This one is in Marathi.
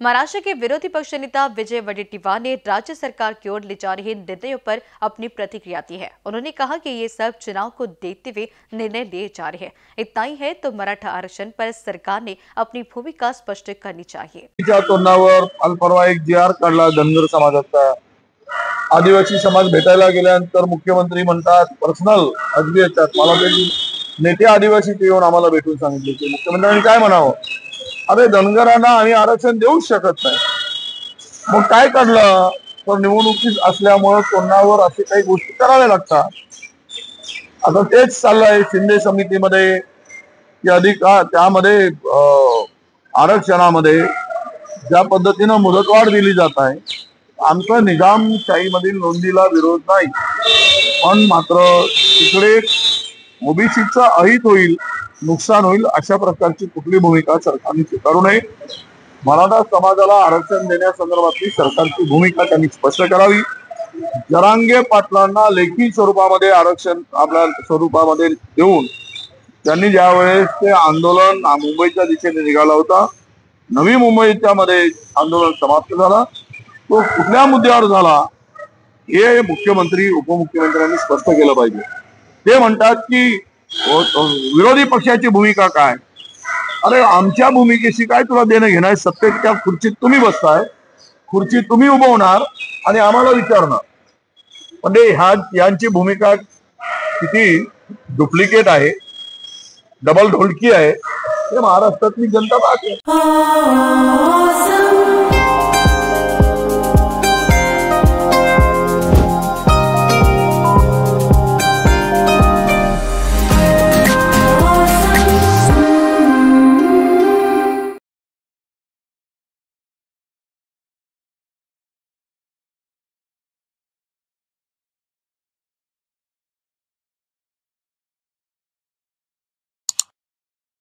महाराष्ट्र के विरोधी पक्ष नेता विजय वडेट्टीवार ने राज्य सरकार की ओर ले जा रहे निर्णयों पर अपनी प्रतिक्रिया दी है। उन्होंने कहा कि ये सब चुनाव को देखते हुए निर्णय लिए जा रहे हैं। इतना ही है तो मराठा आरक्षण पर सरकार ने अपनी भूमिका स्पष्ट करनी चाहिए। धनगर आदिवासी समाज भेटायला गेल्यानंतर मुख्यमंत्री पर्सनल अगदी येतात आदिवासी ते येऊन आम्हाला अरे धनगरांना आम्ही आरक्षण देऊच शकत नाही. मग काय काढलं तर निवडणुकीत असल्यामुळं तोंडावर असे काही गोष्टी कराव्या लागतात? आता तेच चाललंय शिंदे समितीमध्ये की अधिक त्यामध्ये आरक्षणामध्ये ज्या पद्धतीनं मुदतवाढ दिली जात आहे आमचा निजामशाहीमधील नोंदीला विरोध नाही. पण मात्र तिकडे ओबीसीचं अहित होईल नुकसान होईल अशा प्रकारची कुठली भूमिका सरकारने स्वीकारू नये. मराठा समाजाला आरक्षण देण्यासंदर्भातली सरकारची भूमिका त्यांनी स्पष्ट करावी. जरांगे पाटलांना लेखी स्वरूपामध्ये आरक्षण आपल्या स्वरूपामध्ये देऊन त्यांनी ज्या वेळेस ते आंदोलन मुंबईच्या दिशेने निघाला होता नवी मुंबईच्या मध्ये आंदोलन समाप्त झाला. तो कुठल्या मुद्द्यावर झाला हे मुख्यमंत्री उपमुख्यमंत्र्यांनी स्पष्ट केलं पाहिजे. ते म्हणतात की विरोधी पक्षाची भूमिका काय अरे आमच्या भूमिकेशी काय तुला देणं घेणं आहे सत्तेच्या खुर्चीत तुम्ही बसताय खुर्ची तुम्ही उभवणार आणि आम्हाला विचारणार म्हणजे ह्या यांची भूमिका किती डुप्लिकेट आहे डबल ढोलकी आहे हे महाराष्ट्रातली जनता पाहते